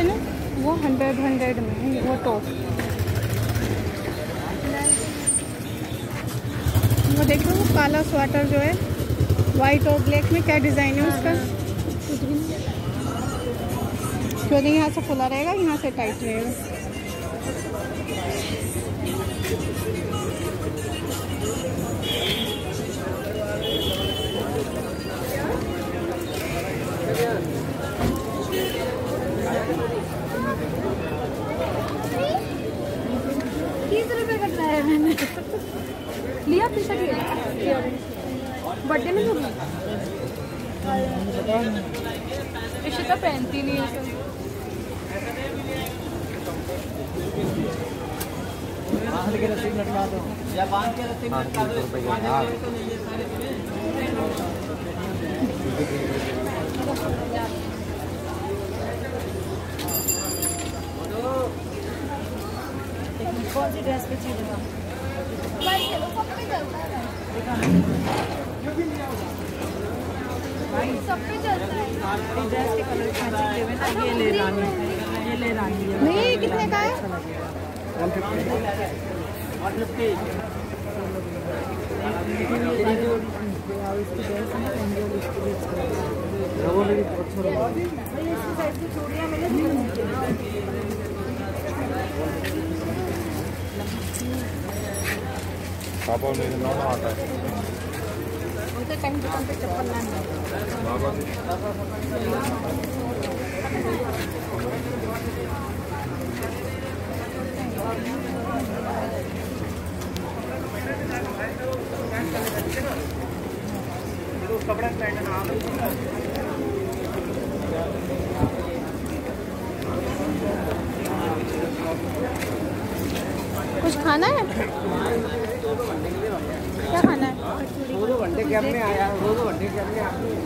Hundred hundred में है वो टॉप वो देखो वो काला स्वेटर जो है वाइट और ब्लैक में क्या डिज़ाइन है उसका? क्योंकि यहाँ से खुला रहेगा यहाँ से टाइट रहेगा। तीस रुपए का लाया मैंने। लिया टी शर्ट बर्थडे में दूँगी इशिता पहनती नहीं है के दो या के इसको बाँध के तो नहीं है सारे कौन सी ड्रेस पे चाहिए सब पे चलता है। ड्रेस के है। ये ले रानी ये ले रानी ये कितने का है? वन पापा मेरे नाम आता है। उनके कहीं दुकान पे चप्पल लाना बाबा जी। कपड़ा पहनना कुछ खाना है क्या खाना है दो दो घंटे कैब में आया दो दो घंटे कैब में आया